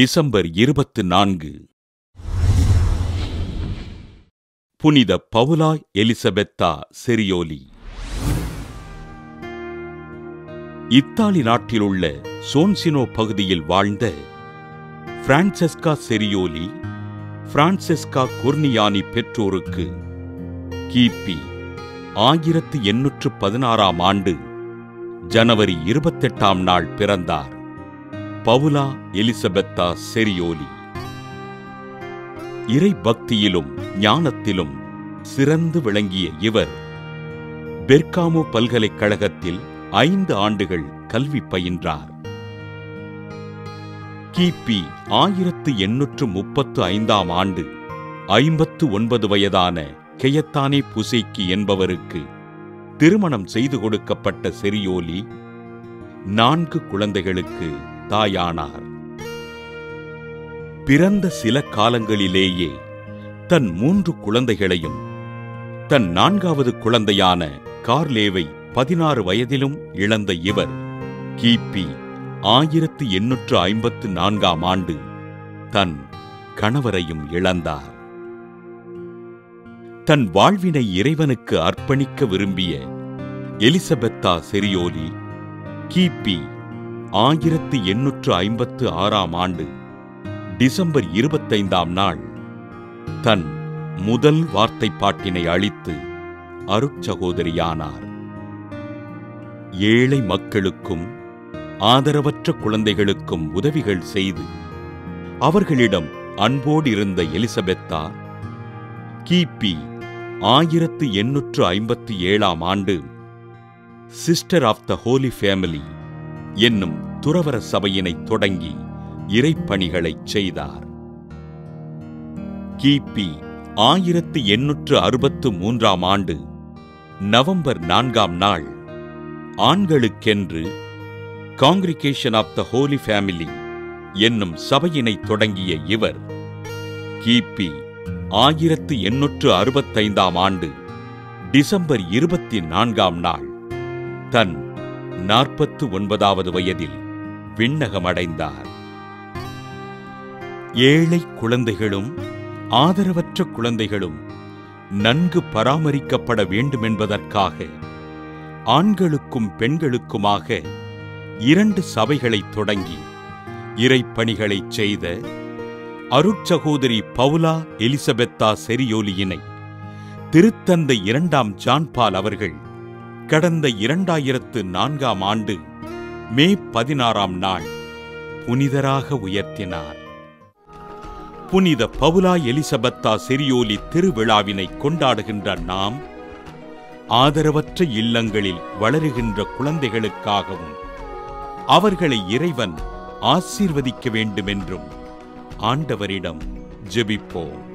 December இருபத்து நான்கு. புனித பவுலா எலிசபெத்தா செரியோலி. இத்தாலி நாட்டிலுள்ள சோன்சினோ பகுதியில் வாழ்ந்த பிரான்செஸ்கா செரியோலி பிரான்செஸ்கா குர்னியானி பெற்றோருக்கு கிபி ஆயிரத்து எண்ணூற்று பதினாறாம் ஆண்டு ஜனவரி இருபத்தெட்டாம் நாள் பிறந்தார். பவுலா எலிசபெத்தா செரியோலி. இறை பக்தியிலும் ஞானத்திலும் சிறந்து விளங்கிய இவர் பெர்காமோ பல்கலைக்கழகத்தில் ஐந்து ஆண்டுகள் கல்வி பயின்றார். கிபி ஆயிரத்து எண்ணூற்று முப்பத்து ஐந்தாம் ஆண்டு ஐம்பத்து ஒன்பது வயதான கெயத்தானே புசைக்கி என்பவருக்கு திருமணம் செய்து கொடுக்கப்பட்ட செரியோலி நான்கு குழந்தைகளுக்கு தாயானார். பிறந்த சில காலங்களிலேயே தன் மூன்று குழந்தைகளையும் தன் நான்காவது குழந்தையான கார்லேவை பதினாறு வயதிலும் இழந்த இவர் கிபி ஆயிரத்து எண்ணூற்று ஐம்பத்து நான்காம் ஆண்டு தன் கணவரையும் இழந்தார். தன் வாழ்வினை இறைவனுக்கு அர்ப்பணிக்க விரும்பிய எலிசபெத்தா செரியோலி கிபி ஆயிரத்தி எண்ணூற்று ஐம்பத்து ஆறாம் ஆண்டு டிசம்பர் இருபத்தைந்தாம் நாள் தன் முதல் வார்த்தை பாட்டினை அளித்து அருட்சகோதரியானார். ஏழை மக்களுக்கும் ஆதரவற்ற குழந்தைகளுக்கும் உதவிகள் செய்து அவர்களிடம் அன்போடு இருந்த எலிசபெத்தா கிபி ஆயிரத்து எண்ணூற்று ஐம்பத்தி ஏழாம் ஆண்டு sister of the Holy Family என்னும் துறவர சபையினை தொடங்கி இறைப்பணிகளைச் செய்தார். கிபி ஆயிரத்து எண்ணூற்று அறுபத்து மூன்றாம் ஆண்டு நவம்பர் நான்காம் நாள். ஆண்களுக்கென்று congregation of the Holy Family என்னும் சபையினை தொடங்கிய இவர் கிபி ஆயிரத்து எண்ணூற்று அறுபத்தைந்தாம் ஆண்டு டிசம்பர் இருபத்தி நான்காம் நாள். தன் நாற்பத்து ஒன்பதாவது வயதில் விண்ணகமடைந்தார். ஏழை குழந்தைகளும் ஆதரவற்ற குழந்தைகளும் நன்கு பராமரிக்கப்பட வேண்டுமென்பதற்காக ஆண்களுக்கும் பெண்களுக்குமாக இரண்டு சபைகளைத் தொடங்கி இறைப்பணிகளைச் செய்த அருட்சகோதரி பவுலா எலிசபெத்தா செரியோலியினை திருத்தந்தை இரண்டாம் ஜான்பால் அவர்கள் கடந்த இரண்டாயிரத்து நான்காம் ஆண்டு மே பதினாறாம் நாள் புனிதராக உயர்த்தினார். புனித பவுலா எலிசபெத்தா செரியோலி திருவிழாவினை கொண்டாடுகின்ற நாம் ஆதரவற்ற இல்லங்களில் வளருகின்ற குழந்தைகளுக்காகவும் அவர்களை இறைவன் ஆசீர்வதிக்க வேண்டுமென்றும் ஆண்டவரிடம் ஜெபிப்போம்.